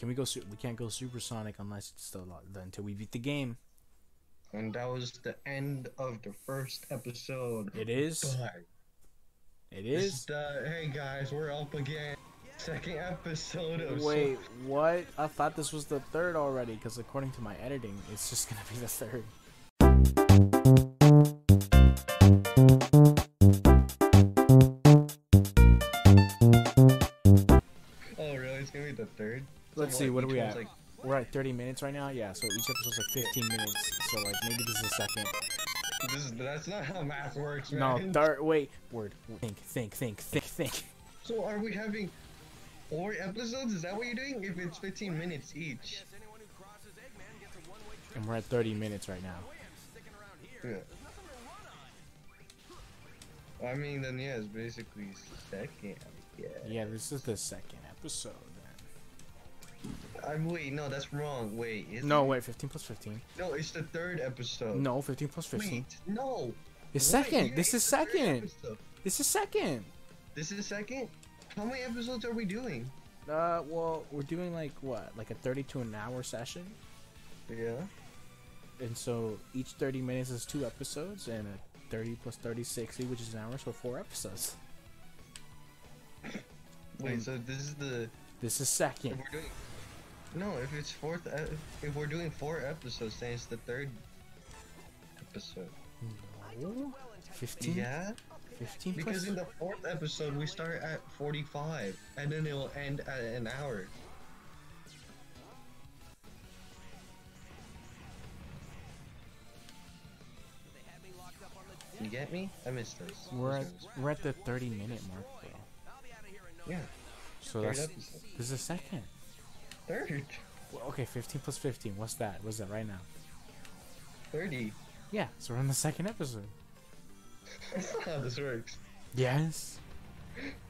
Can we go? Su- we can't go supersonic unless it's still until we beat the game. And that was the end of the first episode. It is. It is the, hey guys, we're up again. Second episode of Wait, what? I thought this was the third already, because according to my editing, it's just gonna be the third. Let's see, like, what are we at? Like, We're at 30 minutes right now. Yeah, so each episode's like 15 minutes. So like maybe this is the second. this is that's not how math works, No, dart. Wait, word. Think, think, think, think, think. So are we having four episodes? Is that what you're doing? If it's 15 minutes each. And we're at 30 minutes right now. Yeah. I mean, then yeah, it's basically second. Yeah. Yeah, this is the second episode. I'm wait, no, that's wrong. Wait, is No, it? wait, 15 plus 15. no, it's the third episode. No, 15 plus 15. wait, no. It's second. yeah, This is second. This is second. This is second. How many episodes are we doing? Uh, well, we're doing like what, like a 30 to an hour session, Yeah. and so each 30 minutes is two episodes, and a 30 plus 30, 60, which is an hour, so four episodes. Wait, Um, so this is the This is second. we're doing. No, if it's fourth, e- if we're doing four episodes, then it's the third episode. No, 15. Yeah. 15. Because in the fourth episode we start at 45 and then it'll end at an hour. You get me? I missed this. We're at we're at the 30 minute mark, though. Yeah, So third that's episode. this is the second. Third. Well, okay, 15 plus 15. What's that? What's that right now? 30. Yeah, so we're on the second episode. That's not how this works. Yes.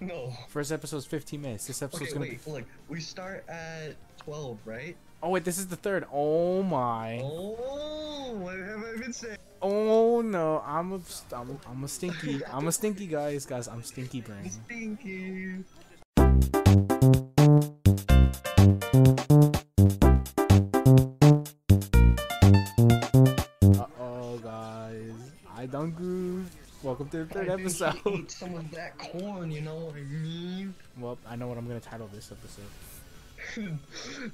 No. First episode's 15 minutes. This episode's Okay, gonna wait, be. look. We start at 12, right? Oh wait, this is the third. Oh my. Oh, what have I been saying? Oh no, I'm a, I'm, I'm a stinky. I'm a stinky guys, guys. I'm stinky brain. Stinky. Welcome the third I think you episode. Eat some of that corn, you know what I mean? Well, I know what I'm gonna title this episode.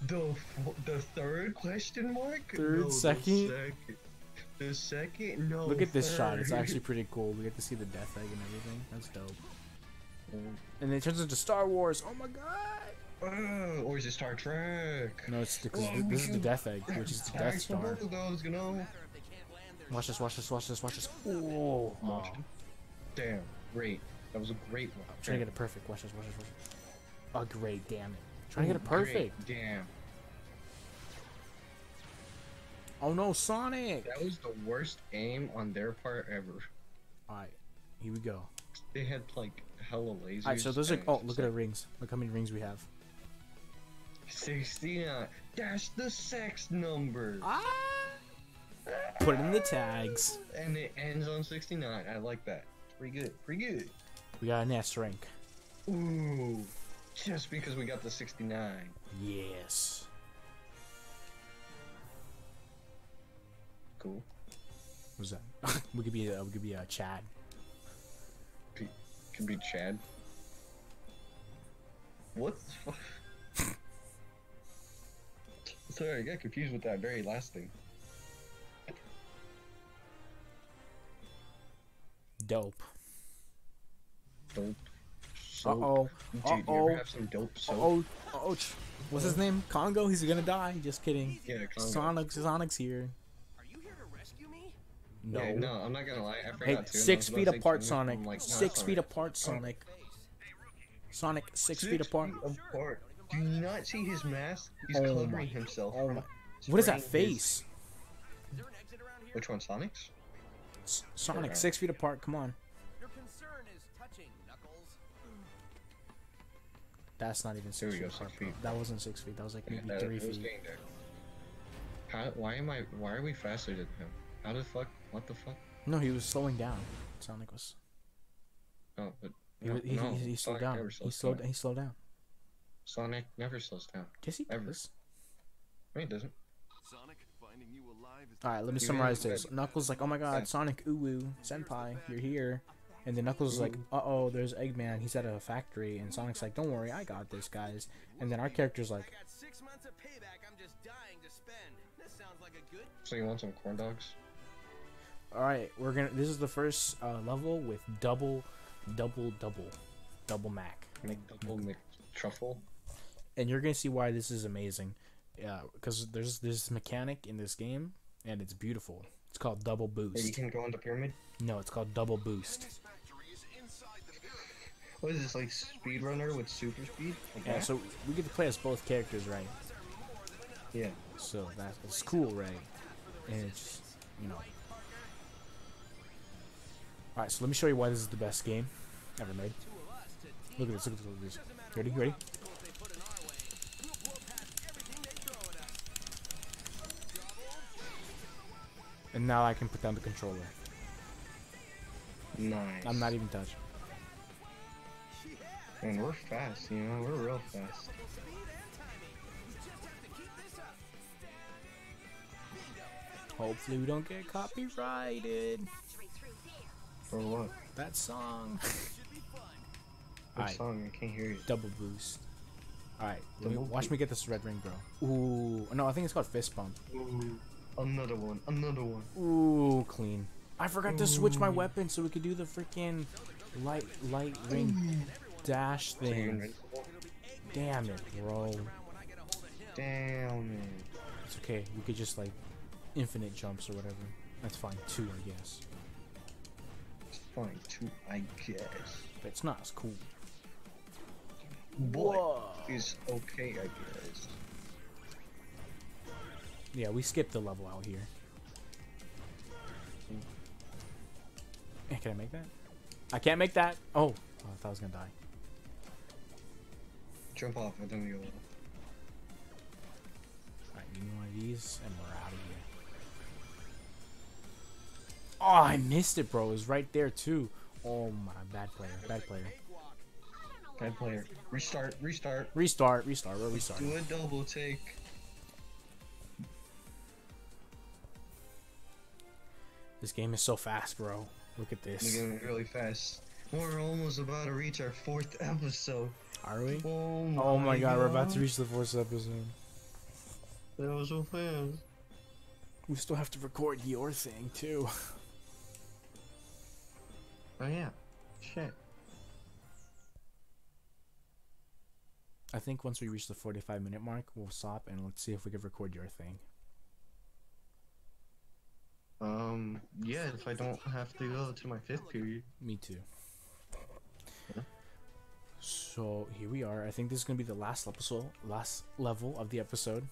the f- the third question mark? Third, No, the second? second. The second? No. Look at this shot. It's actually pretty cool. We get to see the death egg and everything. That's dope. And then it turns into Star Wars. Oh my god. Uh, or is it Star Trek? No, it's because Oh, this is the death egg, which is the Death Star. both of those, you know. Watch this, watch this, watch this, watch this. Oh, oh. Damn, great. That was a great one. I'm trying to get a perfect. Watch this, watch this, watch this. Oh, great, damn it. Trying to get a Ooh, great, perfect. Damn. Oh no, Sonic! That was the worst aim on their part ever. Alright, here we go. They had like hella lasers. Alright, so those are. Oh, look just at our rings. Look how many rings we have. 69. That's the sex number. Ah! Put in the tags. And it ends on 69. I like that. Pretty good. Pretty good. We got an S rank. Ooh. Just because we got the 69. Yes. Cool. What's that? we could be. Uh, we could be uh, Chad. P- Could be Chad. What the fuck? Sorry, I got confused with that very last thing. Dope. Dope. Uh oh. Dude, Uh oh. have some dope Uh oh. Uh oh. What's his name? Congo. He's gonna die. Just kidding. Yeah, Congo. Sonic. Sonic's here. Are you here to rescue me? No. Yeah, no, I'm not gonna lie. I forgot Hey, to. six feet apart, something, Sonic. Like, no, Six it's feet apart, Sonic. Sonic, six, feet apart. apart. Do you not see his mask? He's Oh covering my- himself. Oh my! What is that spraying his- face? Is there an exit around here? Which one, Sonic's? S- Sonic, six feet apart. Come on. Your concern is touching, Knuckles. That's not even There six feet go, apart. six bro. feet. That wasn't six feet. That was like Yeah, maybe that- three feet. How? Why am I? Why are we faster than him? How the fuck? What the fuck? No, he was slowing down. Sonic was. Oh, but He, no, he, no, he, he slowed down. never He slowed. down. He slowed down. Sonic never slows down. Yes, he Ever. does. No, he doesn't. Sonic, finding you alive is All right, let me summarize this. Knuckles like, "Oh my God, Sonic, ooh senpai, you're here," and then Knuckles is like, "Uh oh, there's Eggman. He's at a factory," and Sonic's like, "Don't worry, I got this, guys." And then our character's like, I got six months of payback I'm just dying to spend. This sounds like a good So you want some corn dogs? "All right, we're gonna. This is the first uh, level with double, double, double, double Mac." Make double Mc truffle. and you're gonna see why this is amazing. Yeah, because there's this mechanic in this game, and it's beautiful. It's called double Hey, you boost. can go on the pyramid. No, it's called double boost. factory is inside the building. What is this like speedrunner with super speed? Like Yeah, so we get to play as both characters, right? yeah. So that's it's cool, right? And it's just, you know. All right, so let me show you why this is the best game ever made. Look at this. Look at this. Look at this. Ready? Ready? And now I can put down the controller. Nice. I'm not even touching. Man, we're fast. You know, we're real fast. Hopefully we don't get copyrighted. For what? That song. What Alright, song? I can't hear you. double boost. Alright, let me- watch me get this red ring, bro. Ooh, no, I think it's called fist bump. Ooh, another one. Another one. Ooh, clean. I forgot to switch my weapon so we could do the freaking light light ring dash thing. Damn it, bro. Damn it. It's okay. We could just like infinite jumps or whatever. That's fine too, I guess. It's fine too, I guess. But it's not as cool. Boy, Whoa. is okay, I guess. Yeah, we skipped the level out here. Can I make that? I can't make that. Oh, oh I thought I was gonna die. Jump off then we go. Alright, give me one of these and we're out of here. Oh, I missed it, bro. It was right there too. Oh my bad player, bad player. Bad player. Restart, restart. Restart, restart, we're restarting. Do a double take. This game is so fast, bro. Look at this. We're this. getting really fast. We're almost about to reach our fourth episode. Are we? Oh, oh my, Oh my god, we're about to reach the fourth episode. That was so fast. We still have to record your thing too. Oh yeah. Shit. I think once we reach the 45 minute mark, we'll stop and let's see if we can record your thing. Um, yeah, if I don't have to go to my fifth period. Me too. Yeah. So here we are. I think this is gonna be the last episode, last level of the episode.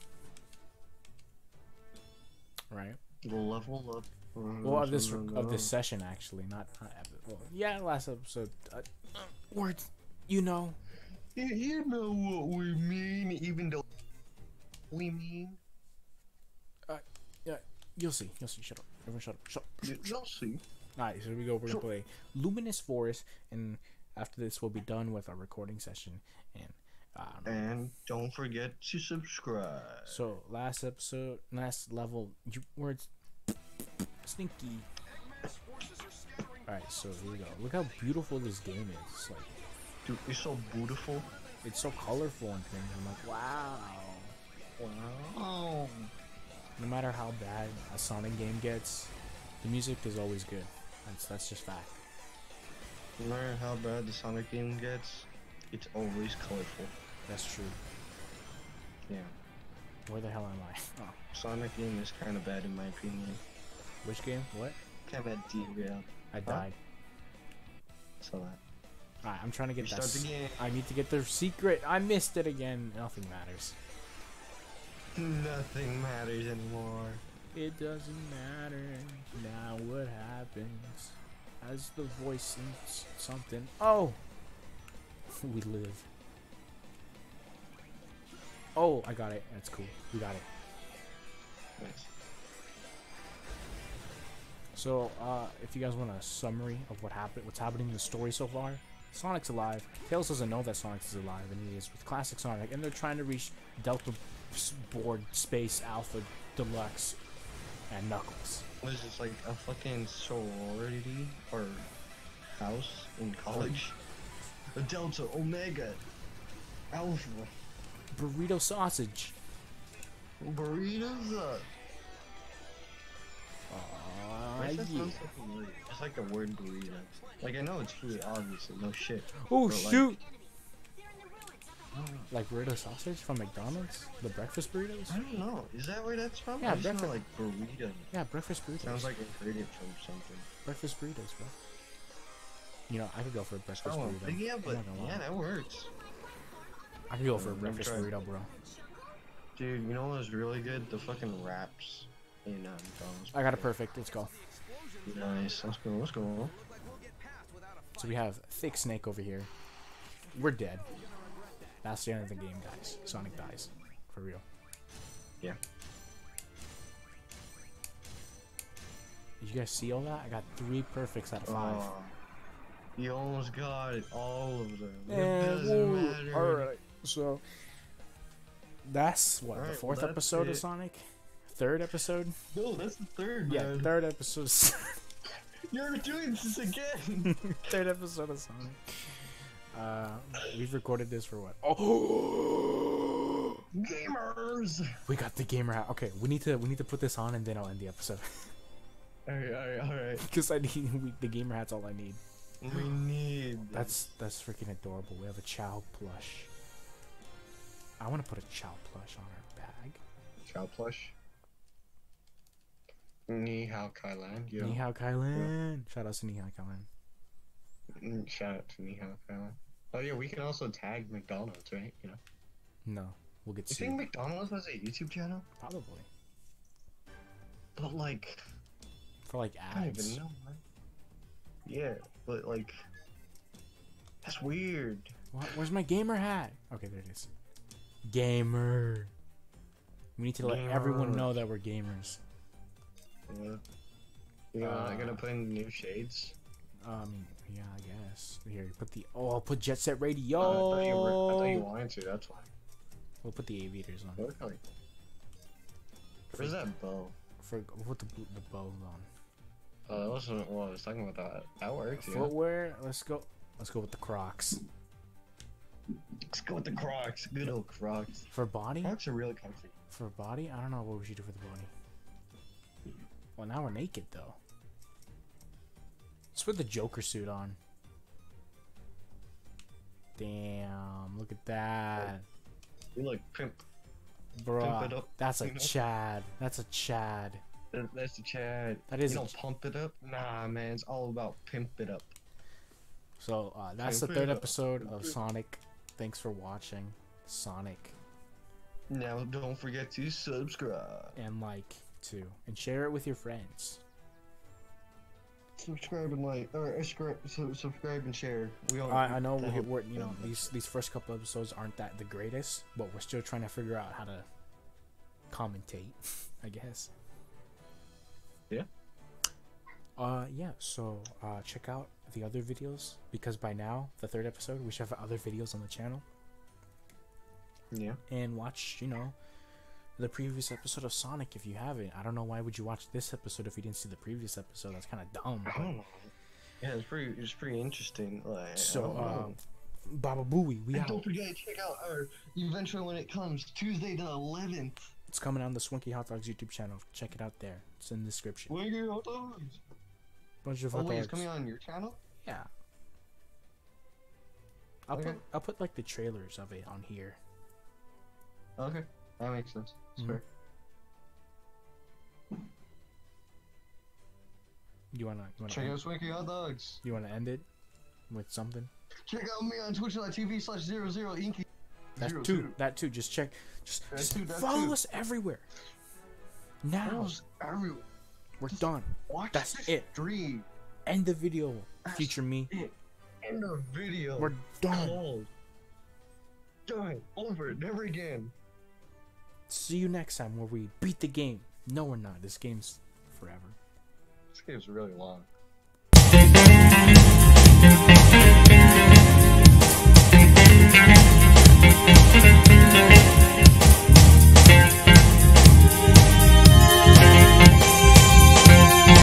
Right. The level up. Well, of this of this session actually, not, not epi- well, yeah, last episode. Uh, words, you know. You, you know what we mean, even though we mean. Uh, Yeah, you'll see. You'll see. Shut up. Everyone, shut up. Shut up. You- You'll see. All right, so here we go. We're gonna Sure. play Luminous Forest, and after this, we'll be done with our recording session. And don't. And don't forget to subscribe. So last episode, last level, you words, stinky. All right, so here we go. Look how beautiful this game is. It's like Dude, it's so beautiful. it's so colorful and things. I'm like, wow. Wow. No matter how bad a Sonic game gets, the music is always good. That's that's just fact. No matter how bad the Sonic game gets, it's always colorful. That's true. Yeah. Where the hell am I? Oh, Sonic game is kind of bad in my opinion. which game? What? Kind of derailed. I died. So that. Alright, I'm trying to get that. Restart the game. I need to get the secret. I missed it again. Nothing matters. Nothing matters anymore. It doesn't matter now what happens as the voice sings something. Oh, we live. Oh, I got it. That's cool. We got it. Nice. So, uh, if you guys want a summary of what happened, what's happening in the story so far, Sonic's alive. Tails doesn't know that Sonic is alive, and he is with classic Sonic, and they're trying to reach Delta S- Board Space Alpha Deluxe and Knuckles. What is this like a fucking sorority or house in college? The Delta Omega Alpha Burrito sausage. burritos. Uh, why does that yeah. sound so familiar? It's like the word burrito. Like I know it's food, obviously, no shit. Oh But, like, shoot! Like burrito sausage from McDonald's, the breakfast burritos. I don't know. Is that where that's from? Yeah, I just know breakfast- like burrito. Yeah, breakfast burritos. Sounds like ingredient from something. breakfast burritos, bro. You know, I could go for a breakfast Oh, burrito. yeah, but not gonna lie. yeah, that works. I could go for a breakfast burrito, bro. Dude, you know what was really good? The fucking wraps in um, McDonald's. I got it perfect. Let's go. Nice. Let's go. Let's go. So we have Thick Snake over here. We're dead. That's the end of the game, guys. Sonic dies. For real. Yeah. Did you guys see all that? I got three perfects out of five. Oh, you almost got it. All of them. It doesn't woo, matter. Alright, so that's what the Alright, fourth well, that's episode of. Sonic. Third episode. No, that's the third. Yeah, man. third episode. You're doing this again. third episode of Sonic. Uh, we've recorded this for what? Oh, Gamers. we got the gamer hat. Okay, we need to we need to put this on and then I'll end the episode Alright, alright, alright. because I need we, the gamer hat's all I need. We need. That's that's freaking adorable. We have a Chao plush. I want to put a Chao plush on our bag. Chao plush. Ni hao Kai-Lan. Yo. Ni hao Kai-Lan. Shout out to Ni hao Kai-Lan. Mm, Shout out to Ni hao Kai-Lan. Oh yeah, we can also tag McDonald's, right? You know. No, we'll get You sued. think McDonald's has a YouTube channel? Probably But like, for like ads. I don't even know, man. Yeah, but like, that's weird. What? Where's my gamer hat? Okay, there it is. Gamer. We need to let everyone know that we're gamers. Yeah. You know, Uh, gonna put in new shades. Um, yeah, I guess. Here, put the. Oh, I'll put Jet Set Radio. Uh, I, thought you were, I thought you wanted to. That's why. We'll put the aviators on. Where's that bow? For we'll the the bows on. Oh, that wasn't what I was talking about. That that works. Yeah. Footwear. Let's go. Let's go with the Crocs. Let's go with the Crocs. Good old Crocs. For body. Crocs are really comfy. For body, I don't know what we should do for the body. Well, now we're naked though. Let's put the Joker suit on. Damn, look at that. You look pimp. Bro, that's a you know? Chad. That's a Chad. That- That's the Chad. That is You don't pump it up. Nah, man. It's all about pimp it up. So uh, that's the Pimp it third episode of Sonic. Thanks for watching, Sonic, Now don't forget to subscribe. and like too, and share it with your friends. Subscribe and like, or subscribe, subscribe and share. We all. I, I know we're, we're you know these these first couple episodes aren't that the greatest, but we're still trying to figure out how to commentate, I guess. Yeah. Uh yeah, so uh check out the other videos because by now the third episode we should have other videos on the channel Yeah. and watch you know the previous episode of Sonic if you haven't. I don't know why would you watch this episode if you didn't see the previous episode. That's kind of dumb. I don't know. Yeah, it's pretty. It's pretty interesting. Like, So um, Baba Booey, we and out. don't forget to check out our eventually when it comes Tuesday the 11th. It's coming on the Swanky Hot Dogs YouTube channel. Check it out there. It's in the description. Wiggy hot dogs. Bunch of Oh hot wait, it's dogs. coming on your channel. Yeah. I'll Okay. put I'll put like the trailers of it on here. Okay, that makes sense. It's Mhm. fair. You wanna you wanna Check out Swanky hot dogs. you wanna end it with something? Check out me on twitch.tv slash zero zero inky. That Zero too. two. That too. Just check. Just, just that follow too. us everywhere. Now everyone. we're done. Watch That's it. stream. End the video. That's Feature me. it. End the video. We're done. Done. Over. Never again. See you next time where we beat the game. No, we're not. This game's forever. This game's really long.